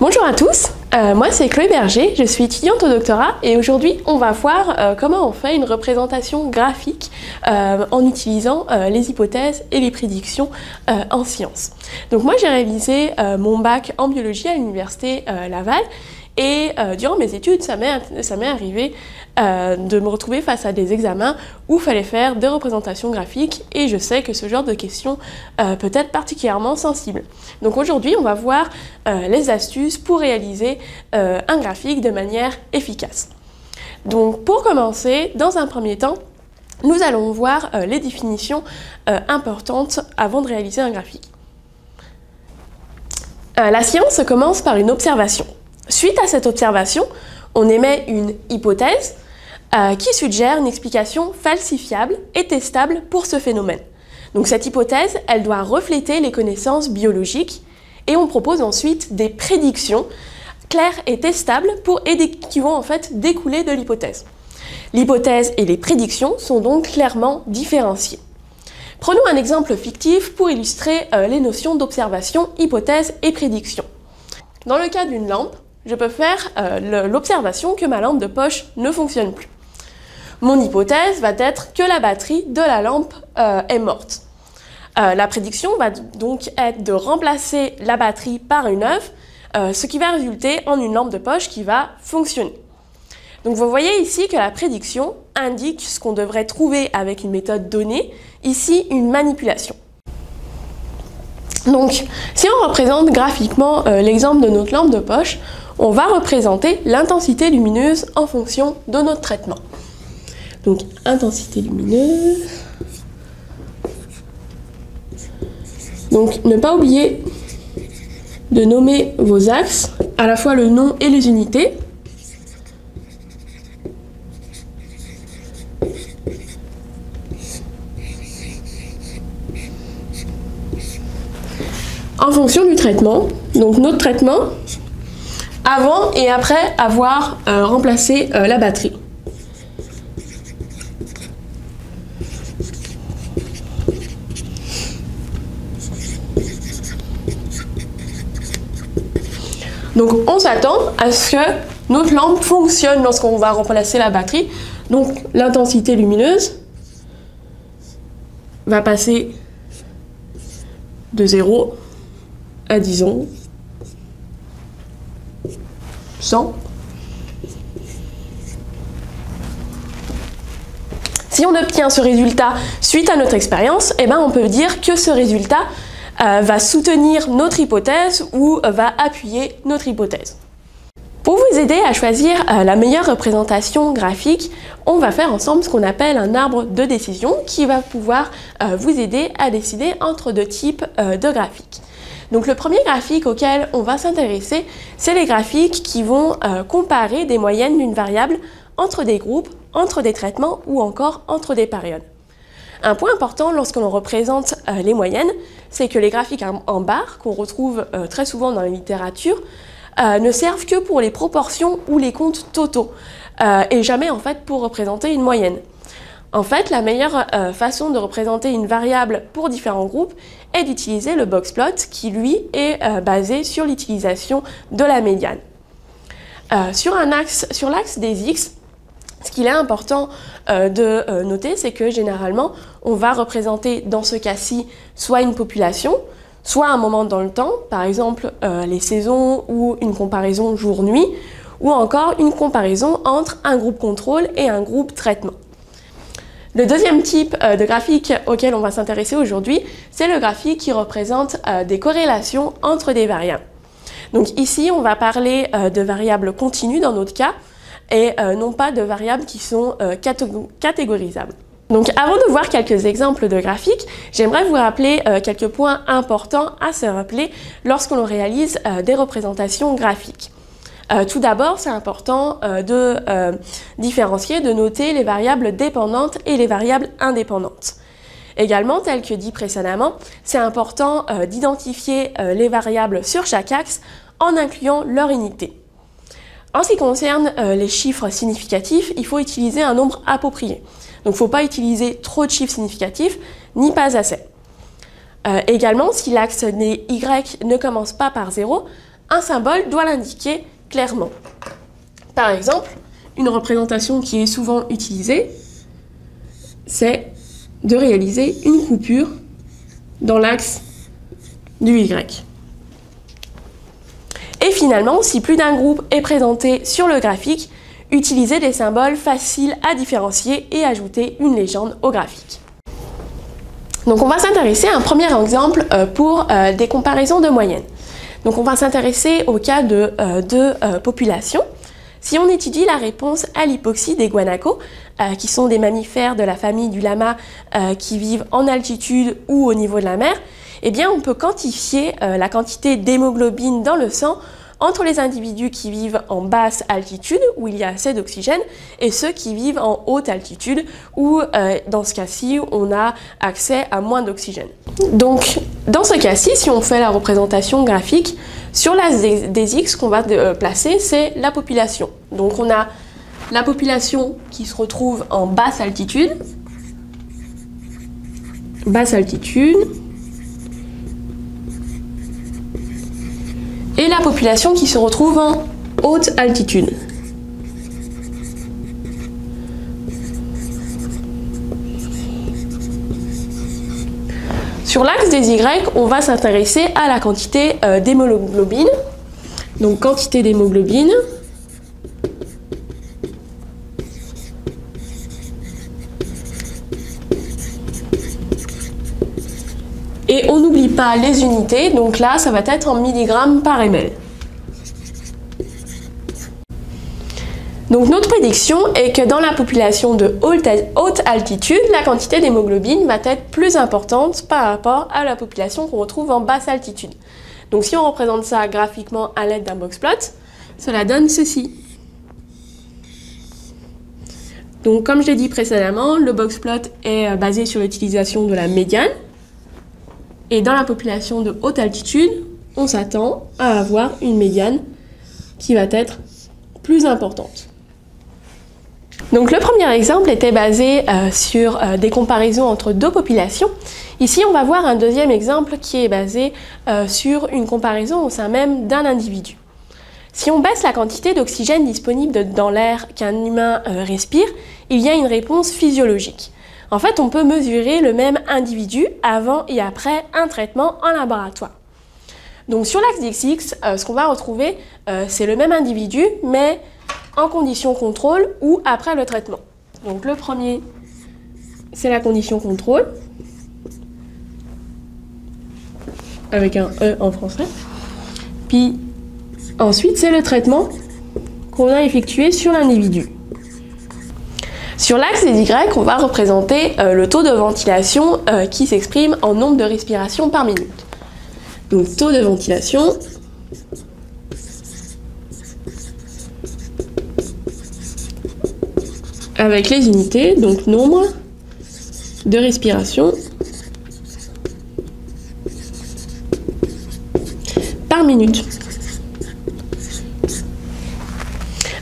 Bonjour à tous, euh, moi c'est Chloé Berger, je suis étudiante au doctorat et aujourd'hui on va voir euh, comment on fait une représentation graphique euh, en utilisant les hypothèses et les prédictions en sciences. Donc moi j'ai réalisé mon bac en biologie à l'université Laval et durant mes études ça m'est arrivé de me retrouver face à des examens où il fallait faire des représentations graphiques et je sais que ce genre de questions peut être particulièrement sensible. Donc aujourd'hui on va voir les astuces pour réaliser euh, un graphique de manière efficace. Donc pour commencer, dans un premier temps, nous allons voir euh, les définitions euh, importantes avant de réaliser un graphique. la science commence par une observation. Suite à cette observation, on émet une hypothèse qui suggère une explication falsifiable et testable pour ce phénomène. Donc cette hypothèse, elle doit refléter les connaissances biologiques et on propose ensuite des prédictions claires et testables pour, qui vont en fait découler de l'hypothèse. L'hypothèse et les prédictions sont donc clairement différenciées. Prenons un exemple fictif pour illustrer euh, les notions d'observation, hypothèse et prédiction. Dans le cas d'une lampe, je peux faire euh, l'observation que ma lampe de poche ne fonctionne plus. Mon hypothèse va être que la batterie de la lampe euh, est morte. Euh, la prédiction va donc être de remplacer la batterie par une œuvre, ce qui va résulter en une lampe de poche qui va fonctionner. Donc vous voyez ici que la prédiction indique ce qu'on devrait trouver avec une méthode donnée, ici une manipulation. Donc si on représente graphiquement l'exemple de notre lampe de poche, on va représenter l'intensité lumineuse en fonction de notre traitement. Donc intensité lumineuse Donc ne pas oublier de nommer vos axes, à la fois le nom et les unités. En fonction du traitement, donc notre traitement, avant et après avoir euh, remplacé euh, la batterie. Donc on s'attend à ce que notre lampe fonctionne lorsqu'on va remplacer la batterie. Donc l'intensité lumineuse va passer de 0 à disons 100. Si on obtient ce résultat suite à notre expérience, eh ben on peut dire que ce résultat euh, va soutenir notre hypothèse ou va appuyer notre hypothèse. Pour vous aider à choisir euh, la meilleure représentation graphique, on va faire ensemble ce qu'on appelle un arbre de décision qui va pouvoir euh, vous aider à décider entre deux types de graphiques. Donc le premier graphique auquel on va s'intéresser, c'est les graphiques qui vont comparer des moyennes d'une variable entre des groupes, entre des traitements ou encore entre des périodes. Un point important lorsqu'on représente euh, les moyennes, c'est que les graphiques en, barre, qu'on retrouve euh, très souvent dans la littérature, euh, ne servent que pour les proportions ou les comptes totaux, et jamais en fait pour représenter une moyenne. En fait, la meilleure façon de représenter une variable pour différents groupes est d'utiliser le boxplot qui, lui, est basé sur l'utilisation de la médiane. sur l'axe des x, ce qu'il est important euh, de euh, noter, c'est que généralement, on va représenter dans ce cas-ci soit une population, soit un moment dans le temps, par exemple euh, les saisons ou une comparaison jour-nuit, ou encore une comparaison entre un groupe contrôle et un groupe traitement. Le deuxième type de graphique auquel on va s'intéresser aujourd'hui, c'est le graphique qui représente des corrélations entre des variables. Donc ici, on va parler de variables continues dans notre cas, et euh, non pas de variables qui sont euh, catégorisables. Donc avant de voir quelques exemples de graphiques, j'aimerais vous rappeler euh, quelques points importants à se rappeler lorsqu'on réalise des représentations graphiques. Tout d'abord, c'est important de différencier, de noter les variables dépendantes et les variables indépendantes. Également, tel que dit précédemment, c'est important d'identifier les variables sur chaque axe en incluant leur unité. En ce qui concerne euh, les chiffres significatifs, il faut utiliser un nombre approprié. Donc il ne faut pas utiliser trop de chiffres significatifs, ni pas assez. Euh, également, si l'axe Y ne commence pas par 0, un symbole doit l'indiquer clairement. Par exemple, une représentation qui est souvent utilisée, c'est de réaliser une coupure dans l'axe du Y. Et finalement, si plus d'un groupe est présenté sur le graphique, utilisez des symboles faciles à différencier et ajouter une légende au graphique. Donc on va s'intéresser à un premier exemple euh, pour euh, des comparaisons de moyenne. Donc on va s'intéresser au cas de euh, deux populations. Si on étudie la réponse à l'hypoxie des guanacos, qui sont des mammifères de la famille du lama qui vivent en altitude ou au niveau de la mer, eh bien on peut quantifier la quantité d'hémoglobine dans le sang entre les individus qui vivent en basse altitude, où il y a assez d'oxygène, et ceux qui vivent en haute altitude, où euh, dans ce cas-ci, on a accès à moins d'oxygène. Donc, dans ce cas-ci, si on fait la représentation graphique, sur l'axe des, X qu'on va euh, placer, c'est la population. Donc, on a la population qui se retrouve en basse altitude, basse altitude, la population qui se retrouve en haute altitude. Sur l'axe des Y, on va s'intéresser à la quantité euh, d'hémoglobine. Donc quantité d'hémoglobine Et on n'oublie pas les unités, donc là, ça va être en milligrammes par ml. Donc notre prédiction est que dans la population de haute altitude, la quantité d'hémoglobine va être plus importante par rapport à la population qu'on retrouve en basse altitude. Donc si on représente ça graphiquement à l'aide d'un boxplot, cela donne ceci. Donc comme je l'ai dit précédemment, le boxplot est euh, basé sur l'utilisation de la médiane. Et dans la population de haute altitude, on s'attend à avoir une médiane qui va être plus importante. Donc le premier exemple était basé euh, sur euh, des comparaisons entre deux populations. Ici, on va voir un deuxième exemple qui est basé euh, sur une comparaison au sein même d'un individu. Si on baisse la quantité d'oxygène disponible dans l'air qu'un humain respire, il y a une réponse physiologique. En fait, on peut mesurer le même individu avant et après un traitement en laboratoire. Donc sur l'axe d'XX, euh, ce qu'on va retrouver, euh, c'est le même individu, mais en condition contrôle ou après le traitement. Donc le premier, c'est la condition contrôle, avec un E en français. Puis ensuite, c'est le traitement qu'on a effectué sur l'individu. Sur l'axe des Y, on va représenter euh, le taux de ventilation euh, qui s'exprime en nombre de respirations par minute. Donc taux de ventilation avec les unités, donc nombre de respirations par minute.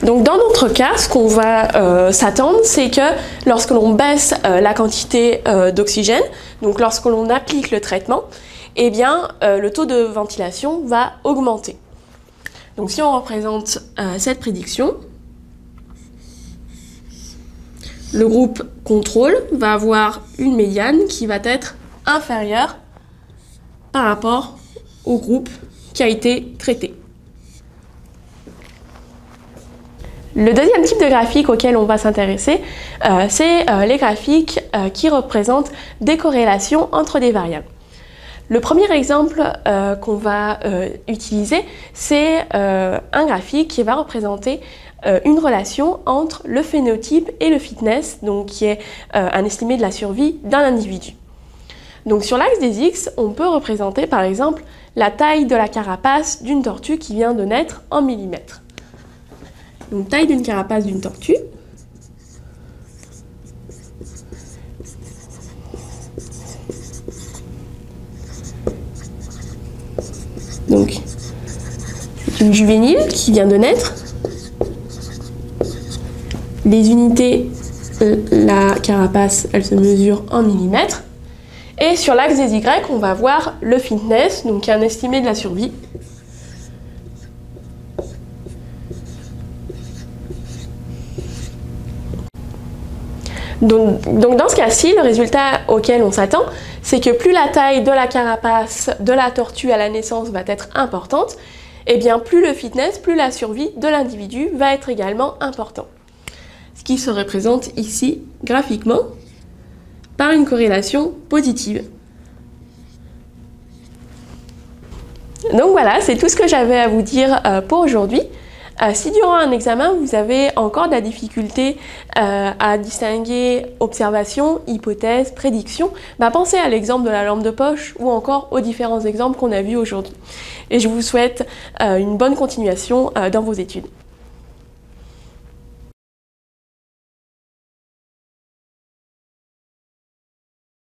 Donc dans notre cas, ce qu'on va euh, s'attendre, c'est que lorsque l'on baisse euh, la quantité euh, d'oxygène, donc lorsque l'on applique le traitement, eh bien le taux de ventilation va augmenter. Donc si on représente cette prédiction, le groupe contrôle va avoir une médiane qui va être inférieure par rapport au groupe qui a été traité. Le deuxième type de graphique auquel on va s'intéresser, euh, c'est euh, les graphiques euh, qui représentent des corrélations entre des variables. Le premier exemple qu'on va utiliser, c'est un graphique qui va représenter une relation entre le phénotype et le fitness, donc qui est un estimé de la survie d'un individu. Donc sur l'axe des X, on peut représenter par exemple la taille de la carapace d'une tortue qui vient de naître en millimètres. Donc taille d'une carapace d'une tortue. Donc une juvénile qui vient de naître. Les unités, euh, la carapace, elle se mesure en millimètres. Et sur l'axe des Y, on va voir le fitness, donc un estimé de la survie, Donc, dans ce cas-ci, le résultat auquel on s'attend, c'est que plus la taille de la carapace de la tortue à la naissance va être importante, et bien plus le fitness, plus la survie de l'individu va être également important. Ce qui se représente ici graphiquement par une corrélation positive. Donc voilà, c'est tout ce que j'avais à vous dire euh, pour aujourd'hui. Euh, si durant un examen, vous avez encore de la difficulté euh, à distinguer observation, hypothèse, prédiction, bah pensez à l'exemple de la lampe de poche ou encore aux différents exemples qu'on a vus aujourd'hui. Et je vous souhaite une bonne continuation dans vos études.